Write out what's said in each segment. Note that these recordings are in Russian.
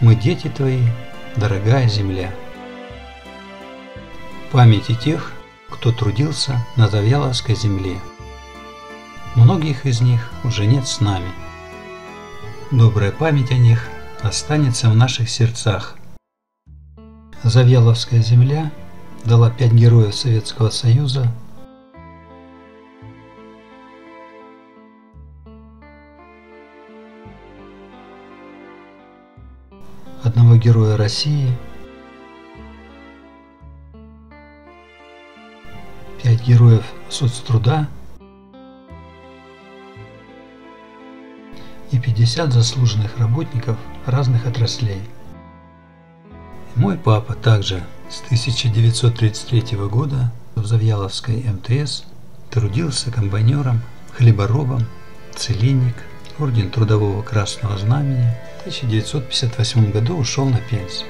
Мы дети твои, дорогая земля. Памяти тех, кто трудился на Завьяловской земле. Многих из них уже нет с нами. Добрая память о них останется в наших сердцах. Завьяловская земля дала пять героев Советского Союза одного героя России, пять героев соцтруда и 50 заслуженных работников разных отраслей. Мой папа также с 1933 года в Завьяловской МТС трудился комбайнером, хлеборобом, целинник, орден Трудового Красного Знамени. В 1958 году ушел на пенсию.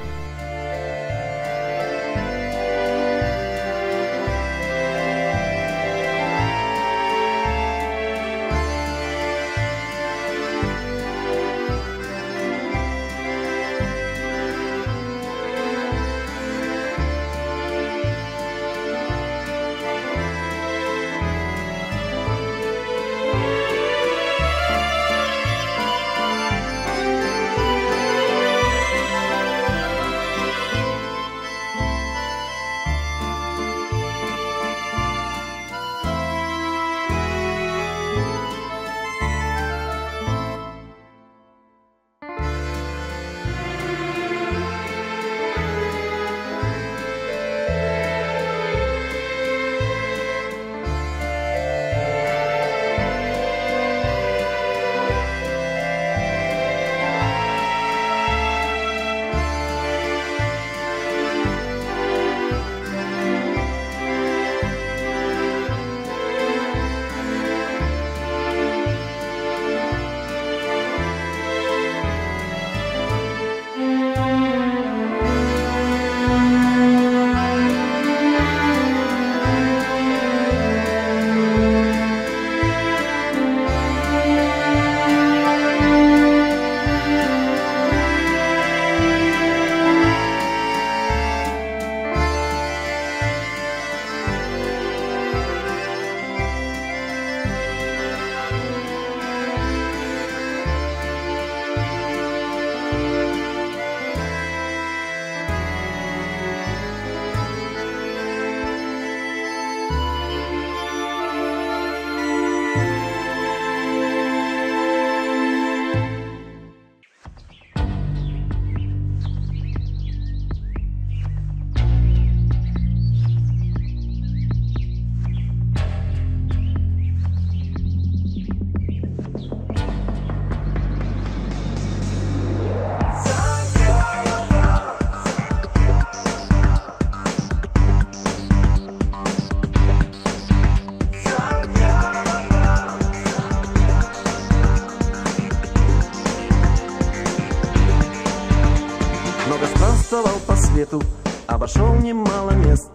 Свету Обошел немало мест.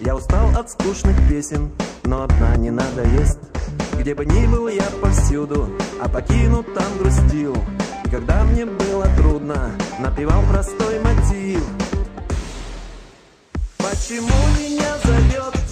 Я устал от скучных песен Но одна не надоест Где бы ни был я повсюду А покинут там грустил. И когда мне было трудно Напевал простой мотив. Почему меня зовет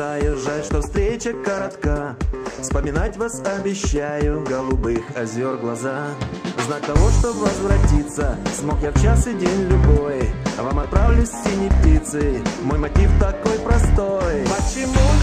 уезжаю, жаль, что встреча коротка. Вспоминать вас обещаю, голубых озер глаза. Знак того, что возвратиться Смог я в час и день любой. Вам отправлюсь синей птицей. Мой мотив такой простой. Почему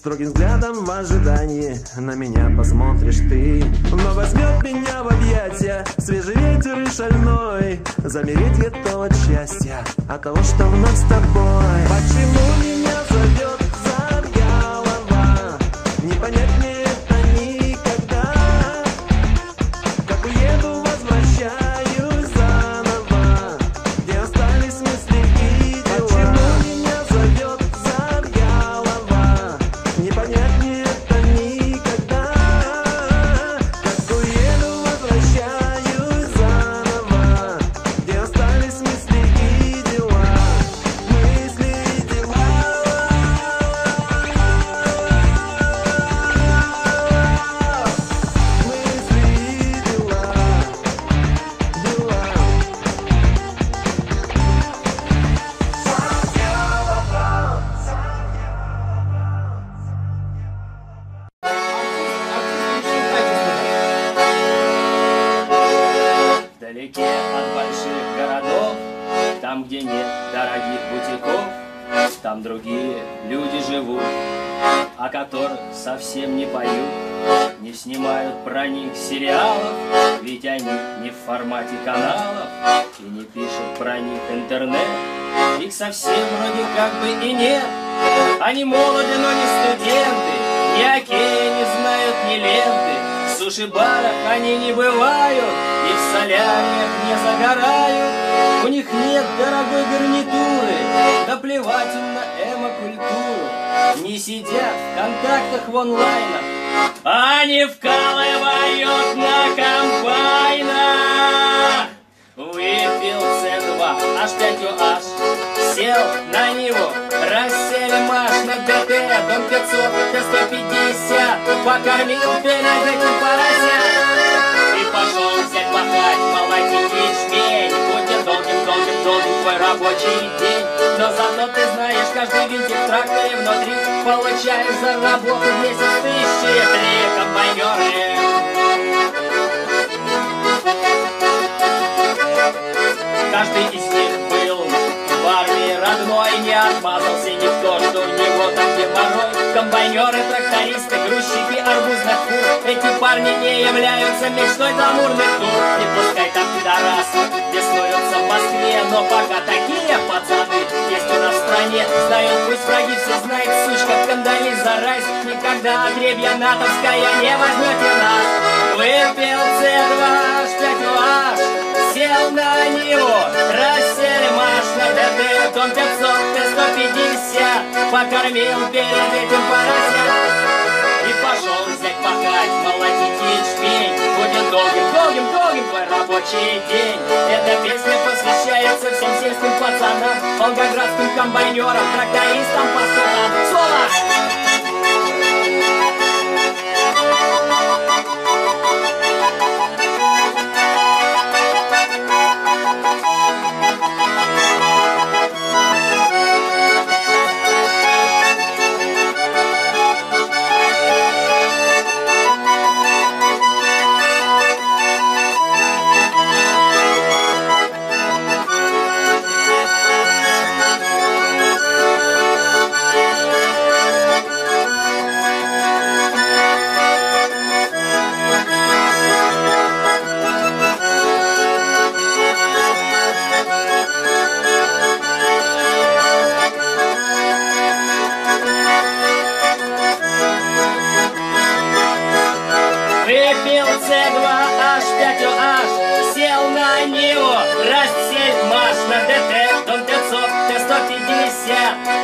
Строгим взглядом в ожидании. На меня посмотришь ты Но возьмет меня в объятия Свежий ветер и шальной. Замереть готов от счастья От того, что вновь с тобой. Почему меня Вдалеке от больших городов, там, где нет дорогих бутиков, там другие люди живут, о которых совсем не поют, не снимают про них сериалов, ведь они не в формате каналов и не пишут про них интернет. Их совсем вроде как бы и нет, они молоды, но не студенты, ни окея не знают, ни ленты, суши-барах они не бывают И в соляриях не загорают. У них нет дорогой гарнитуры Да плевать им на эмо-культуру. Не сидят в контактах в онлайнах Они вкалывают на комбайнах. Выпил С2, H5OH Сел на него, рассели маш на ДТ Дом 500, Т-150 Покормил перед этим поросят И пошел взять пахать, молотить ячмень Будет долгим-долгим-долгим твой рабочий день. Но зато ты знаешь, каждый винтик тракторе внутри Получаешь за работу в месяц тысячи три комбайнеры Каждый из них был армии родной Не отмазался никто, что у него там где порой Комбайнеры, трактористы, грузчики арбузных фур Эти парни не являются мечтой гламурных тур И пускай там пидорасы беснуются в Москве Но пока такие пацаны есть у нас в стране. Знают, пусть враги все знают, сучка, кандали за райс. Никогда отребья натовская не возьмете нас. Выпил ДТ Дом 500, Т-150 Покормил перед этим поросят И пошел взять пахать, молотить ячмень Будет долгим, долгим, долгим твой рабочий день. Эта песня посвящается всем сельским пацанам Волгоградским комбайнерам, трактористам, пастухам Соло!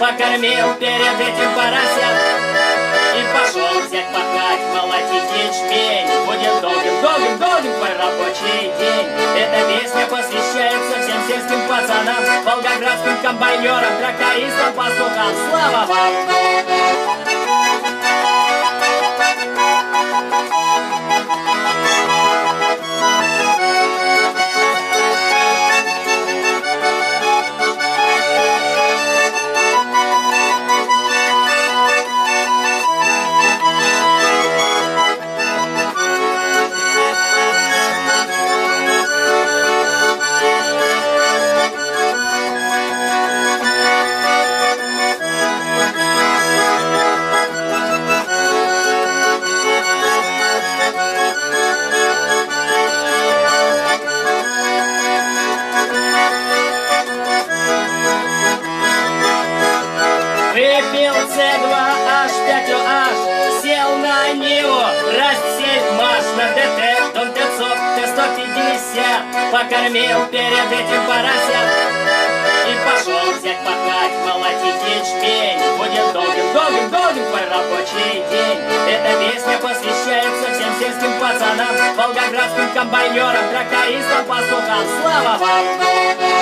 Покормил перед этим поросят. И пошел взять пахать Молотить ячмень. Будет долгим, долгим, долгим твой рабочий день. Эта песня посвящается всем сельским пацанам Волгоградским комбайнерам Трактористам, пастухам. Слава вам! на ДТ, тон 500, Т-150 Покормил перед этим поросят. И пошел взять пахать, молотить ячмень. Будет долгим, долгим, долгим твой рабочий день. Эта песня посвящается всем сельским пацанам Волгоградским комбайнерам, трактористам, пастухам. Слава вам!